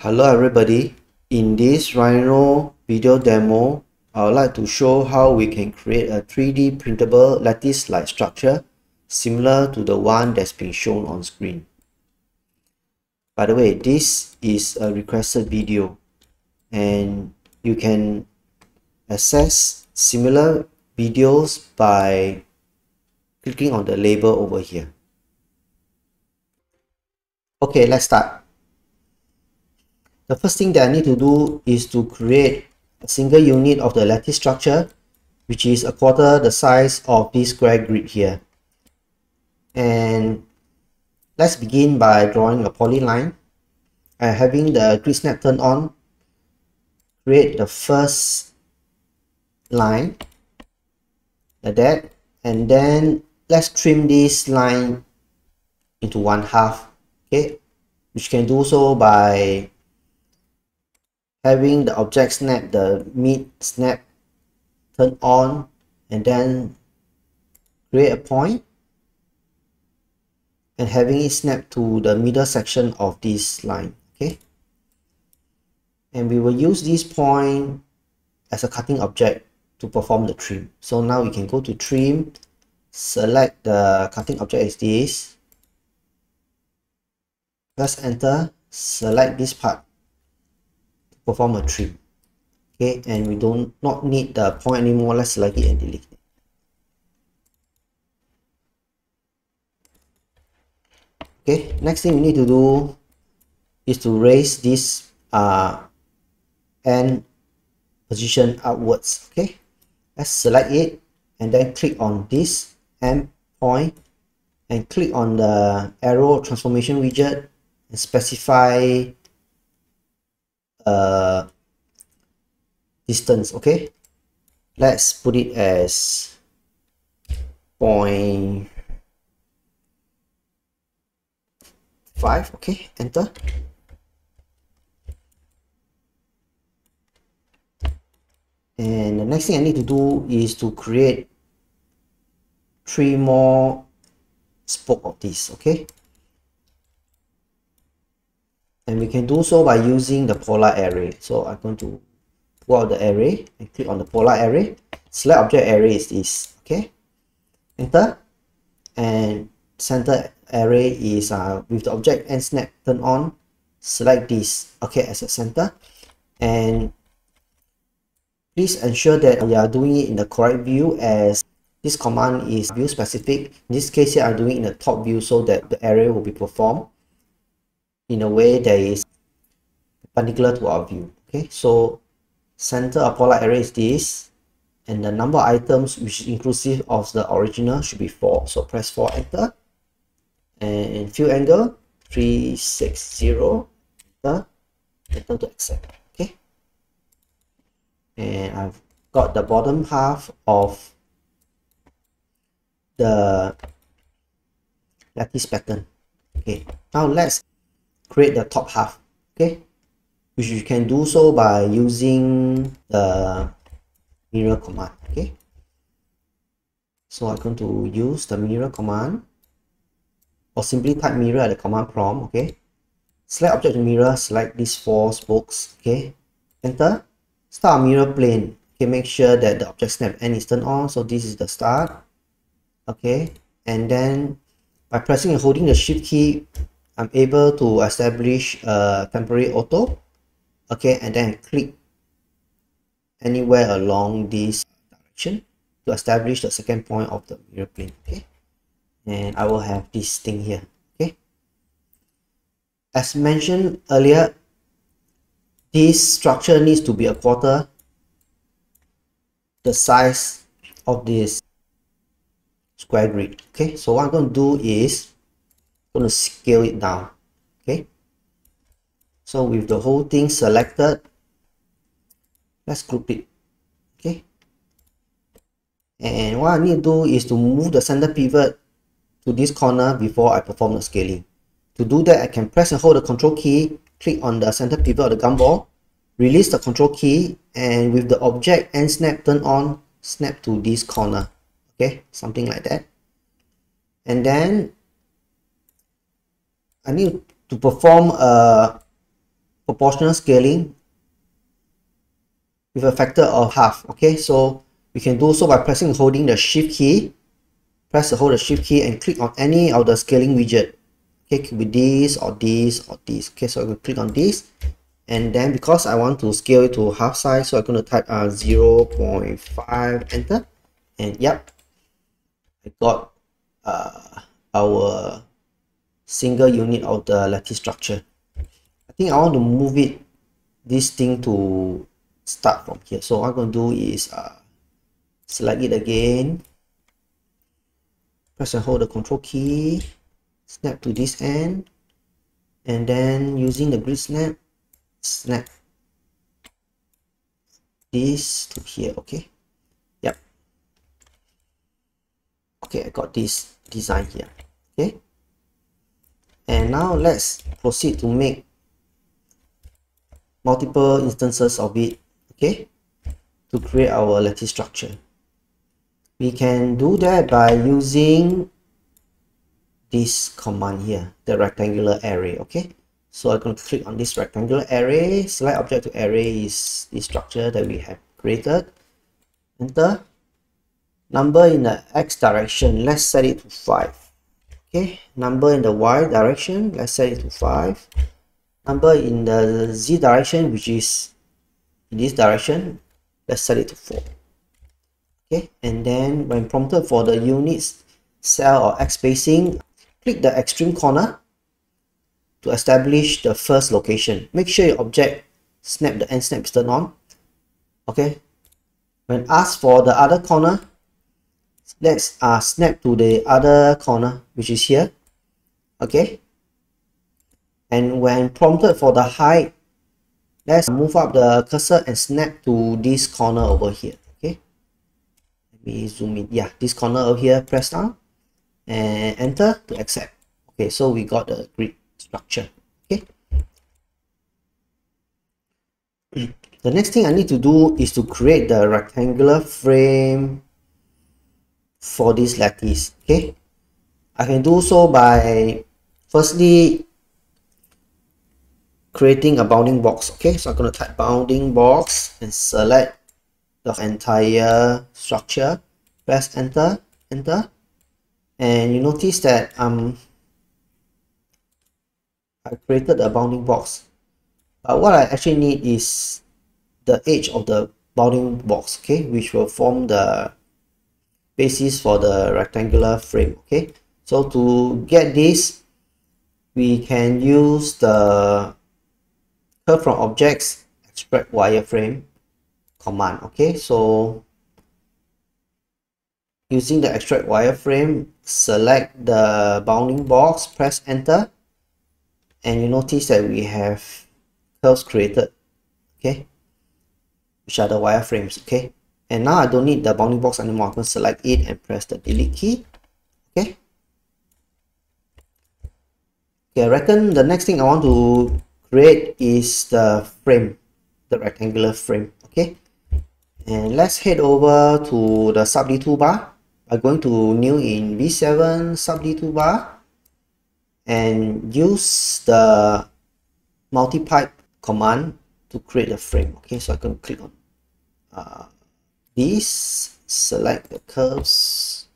Hello everybody, in this Rhino video demo, I would like to show how we can create a 3D printable lattice-like structure similar to the one that's been shown on screen. By the way, this is a requested video and you can access similar videos by clicking on the label over here. Okay, let's start. The first thing that I need to do is to create a single unit of the lattice structure, which is a quarter the size of this square grid here. And let's begin by drawing a polyline and having the grid snap turned on, create the first line like that, and then let's trim this line into one half, okay, which can do so by having the object snap the mid snap turn on and then create a point and having it snap to the middle section of this line okay? And we will use this point as a cutting object to perform the trim. So now we can go to trim select the cutting object as this. Press enter select this part perform a trim okay and we don't not need the point anymore. Let's select it and delete it. Okay next thing we need to do is to raise this uh end position upwards. Okay let's select it and then click on this end point and click on the arrow transformation widget and specify uh, distance okay? Let's put it as point five okay? Enter. And the next thing I need to do is to create three more spoke of this okay and we can do so by using the polar array. So i'm going to pull out the array and click on the polar array. Select object array is this okay? Enter. And center array is uh, with the object and snap turn on. Select this okay as a center. And please ensure that you are doing it in the correct view as this command is view specific. In this case here i'm doing in the top view so that the array will be performed in a way that is perpendicular to our view okay? So center of polar array is this and the number of items which is inclusive of the original should be 4 so press 4 enter and fill angle 360 enter enter to accept okay? And I've got the bottom half of the lattice pattern okay? Now let's create the top half okay? Which you can do so by using the mirror command okay? So I'm going to use the mirror command or simply type mirror at the command prompt okay? Select object mirror select these four spokes okay? Enter. Start mirror plane okay? Make sure that the object snap end is turned on so this is the start okay? And then by pressing and holding the shift key I'm able to establish a temporary ortho okay and then click anywhere along this direction to establish the second point of the mirror plane okay? And I will have this thing here okay? As mentioned earlier this structure needs to be a quarter the size of this square grid okay? So what I'm going to do is to scale it down okay? So with the whole thing selected let's group it okay? And what I need to do is to move the center pivot to this corner before I perform the scaling. To do that I can press and hold the control key click on the center pivot of the gumball release the control key and with the object and snap turn on snap to this corner okay? Something like that. And then I need to perform a proportional scaling with a factor of half okay? So we can do so by pressing and holding the shift key. Press the hold the shift key and click on any of the scaling widget okay? Could be this or this or this okay? So i will click on this. And then because i want to scale it to half size so i'm going to type uh, 0 0.5 enter. And yep i got uh, our single unit of the lattice structure. I think i want to move it this thing to start from here. So what i'm going to do is uh, select it again. Press and hold the control key. Snap to this end. And then using the grid snap snap this to here okay? Yep. Okay i got this design here okay and now let's proceed to make multiple instances of it okay? To create our lattice structure. We can do that by using this command here the rectangular array okay? So i'm to click on this rectangular array. Select object to array is the structure that we have created. Enter. Number in the x direction. Let's set it to 5 okay number in the y direction let's set it to 5 number in the z direction which is in this direction let's set it to 4 okay and then when prompted for the units cell or x spacing click the extreme corner to establish the first location. Make sure your object snap the end snap is turned on. Okay when asked for the other corner let's uh, snap to the other corner which is here. Okay. And when prompted for the height let's move up the cursor and snap to this corner over here. Okay. Let me zoom in. Yeah this corner over here press down and enter to accept. Okay so we got the grid structure. Okay. The next thing i need to do is to create the rectangular frame for this lattice okay? I can do so by firstly creating a bounding box okay? So i'm going to type bounding box and select the entire structure. Press enter enter. And you notice that um I created a bounding box. But what I actually need is the edge of the bounding box okay? Which will form the basis for the rectangular frame okay? So to get this we can use the curve from objects extract wireframe command okay? So using the extract wireframe select the bounding box press enter and you notice that we have curves created okay? Which are the wireframes okay and now I don't need the bounding box anymore. I'm going to select it and press the delete key. Okay. Okay I reckon the next thing I want to create is the frame. The rectangular frame. Okay. And let's head over to the sub D toolbar by going to new in V7 sub D toolbar and use the multi-pipe command to create a frame. Okay so I can click on uh, this select the curves.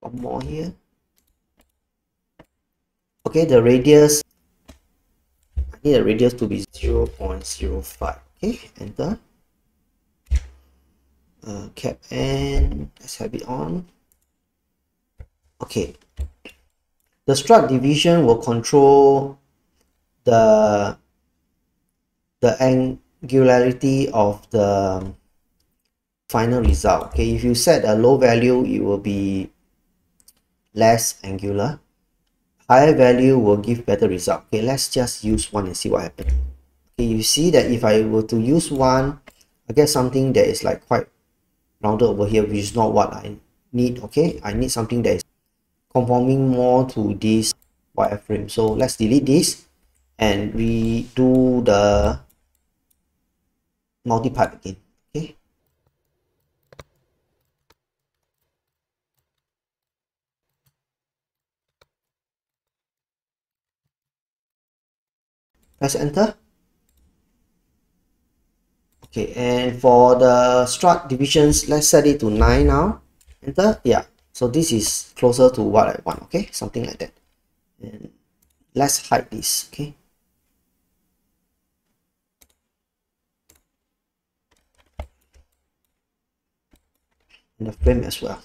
One more here. Okay the radius. I need the radius to be 0 0.05 okay enter uh, cap and let's have it on. Okay. The strut division will control the the angularity of the final result. Okay if you set a low value it will be less angular. Higher value will give better result. Okay let's just use one and see what happens okay you see that if i were to use one i get something that is like quite rounded over here which is not what i need okay? I need something that is conforming more to this wireframe so let's delete this and redo the multi-pipe again okay? Press enter okay and for the strut divisions let's set it to 9 now. Enter? Yeah. So this is closer to what I want okay? Something like that. And let's hide this okay? And the frame as well.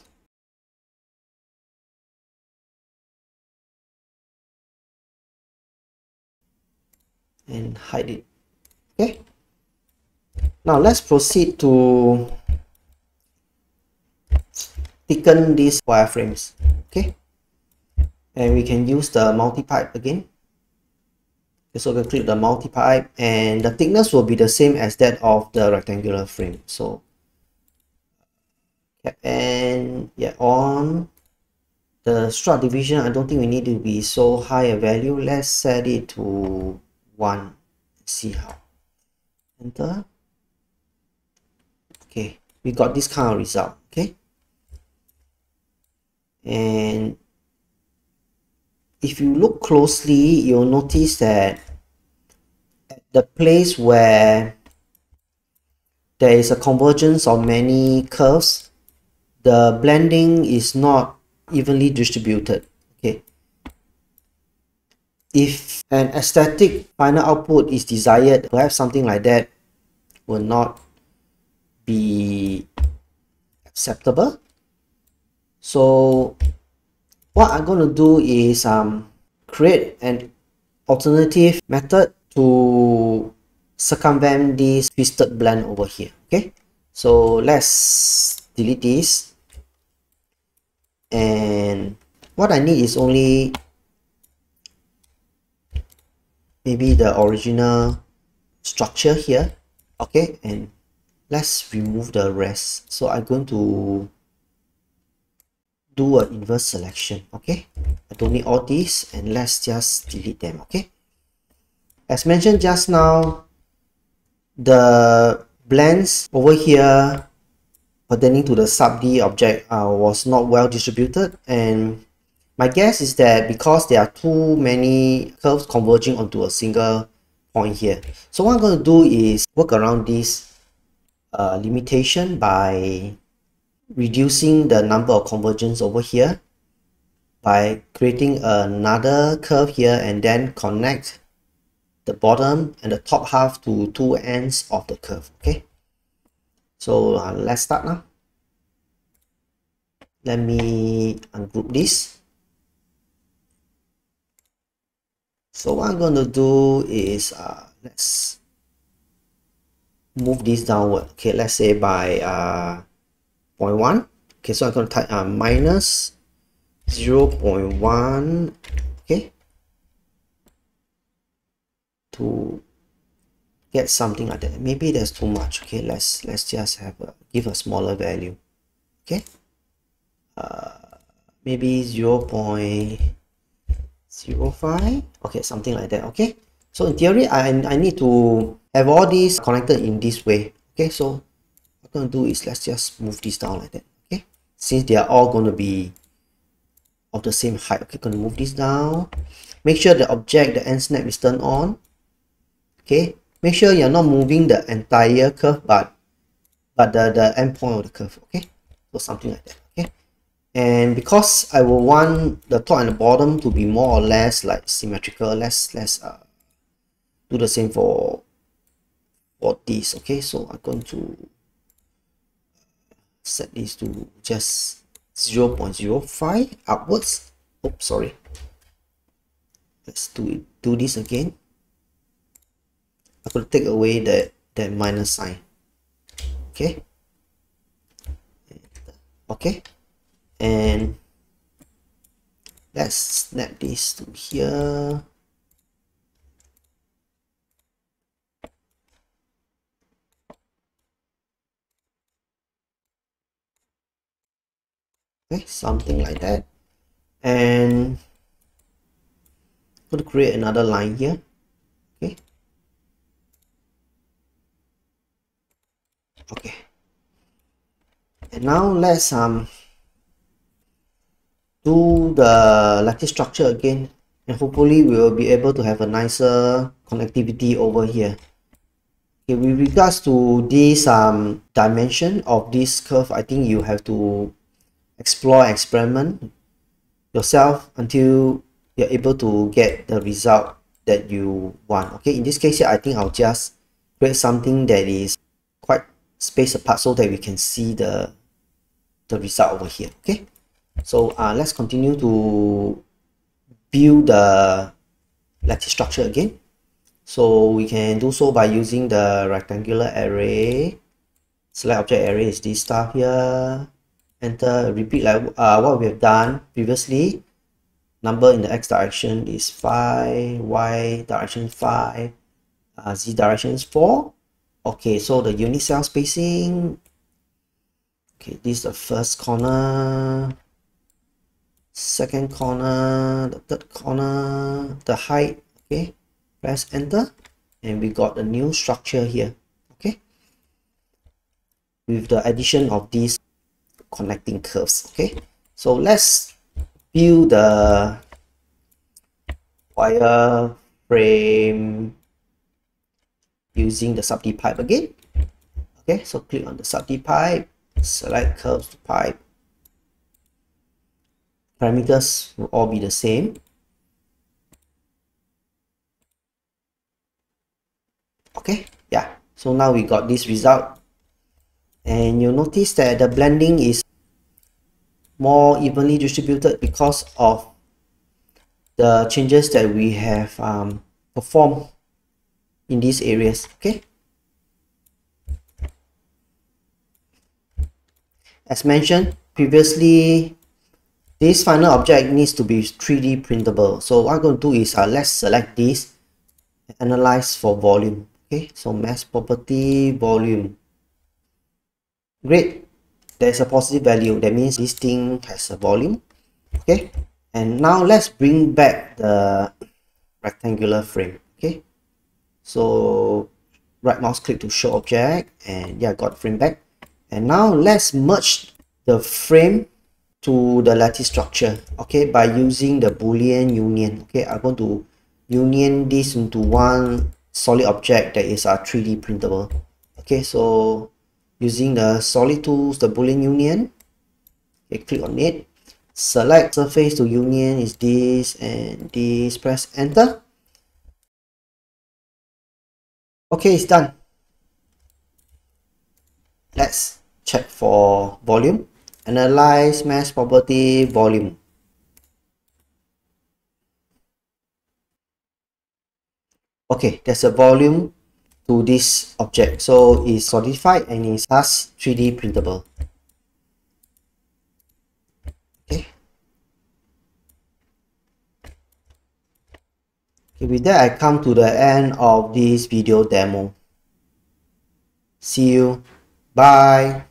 And hide it okay now let's proceed to thicken these wireframes okay? And we can use the multi-pipe again. So we click the multi-pipe and the thickness will be the same as that of the rectangular frame. So and yeah on. The strut division I don't think we need to be so high a value. Let's set it to 1 see how. Enter we got this kind of result okay? And if you look closely you'll notice that at the place where there is a convergence of many curves the blending is not evenly distributed okay? If an aesthetic final output is desired perhaps something like that will not be acceptable. So what I'm going to do is um, create an alternative method to circumvent this twisted blend over here okay? So let's delete this. And what I need is only maybe the original structure here okay? And let's remove the rest. So I'm going to do an inverse selection okay? I don't need all these and let's just delete them okay? As mentioned just now the blends over here pertaining to the sub D object uh, was not well distributed. And my guess is that because there are too many curves converging onto a single point here. So what I'm going to do is work around this limitation by reducing the number of convergence over here by creating another curve here and then connect the bottom and the top half to two ends of the curve okay? So uh, let's start now. Let me ungroup this. So what I'm going to do is uh, let's move this downward. Okay let's say by uh, 0.1 okay so i'm going to type uh, minus 0 0.1 okay? To get something like that. Maybe that's too much. Okay let's let's just have a give a smaller value. Okay? Uh, maybe 0 0.05 okay something like that. Okay? So in theory I, I need to have all these connected in this way okay? So what I'm going to do is let's just move this down like that okay? Since they are all going to be of the same height okay? To move this down. Make sure the object the end snap is turned on okay? Make sure you're not moving the entire curve but but the the end point of the curve okay? So something like that okay? And because I will want the top and the bottom to be more or less like symmetrical let's let's uh, do the same for for this okay? So I'm going to uh, set this to just 0 0.05 upwards. Oops sorry. Let's do it do this again. I'm going to take away that that minus sign okay? Okay? And let's snap this to here okay something like that. And going to create another line here. Okay. Okay. And now let's um do the lattice structure again. And hopefully we will be able to have a nicer connectivity over here. Okay with regards to this um dimension of this curve i think you have to explore experiment yourself until you're able to get the result that you want. Okay in this case here i think i'll just create something that is quite spaced apart so that we can see the the result over here. Okay so uh, let's continue to build the lattice structure again. So we can do so by using the rectangular array. Select object array is this stuff here enter repeat like uh, what we have done previously. Number in the x direction is 5 y direction 5 uh, z direction is 4 okay so the unit cell spacing. Okay this is the first corner. Second corner the third corner the height. Okay press enter. And we got a new structure here. Okay. With the addition of these connecting curves okay? So let's build the wire frame using the subd pipe again okay? So click on the subd pipe select curves to pipe. Parameters will all be the same. Okay yeah. So now we got this result and you'll notice that the blending is more evenly distributed because of the changes that we have um, performed in these areas okay? As mentioned previously this final object needs to be 3d printable. So what i'm going to do is uh, let's select this analyze for volume okay? So mass property volume great. There's a positive value. That means this thing has a volume. Okay? And now let's bring back the rectangular frame. Okay? So right mouse click to show object and yeah got frame back. And now let's merge the frame to the lattice structure. Okay? By using the boolean union. Okay? I'm going to union this into one solid object that is uh, a 3d printable. Okay? So using the solid tools the boolean union. Okay click on it. Select surface to union is this and this. Press enter. Okay it's done. Let's check for volume. Analyze mass property volume. Okay there's a volume to this object. So it's solidified and it's thus 3d printable. Okay. Okay with that i come to the end of this video demo. See you. Bye